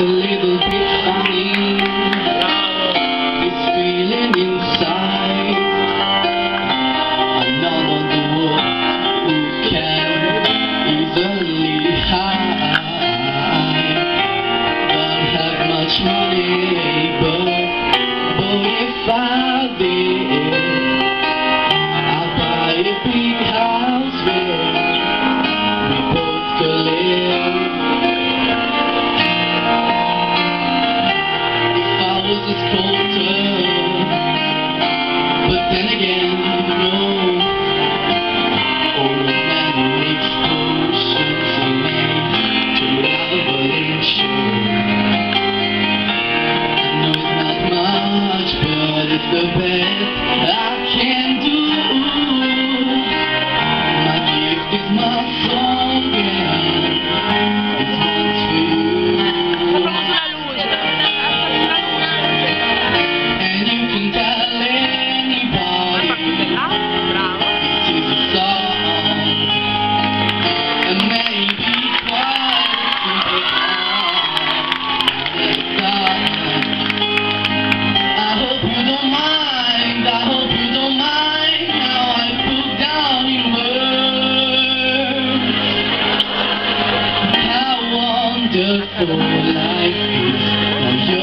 a little bit funny. This feeling inside. I'm not on the world who can easily hide. Don't have much money, but, but if I did, I'd buy a big house where we both could live. Again, wonderful life is.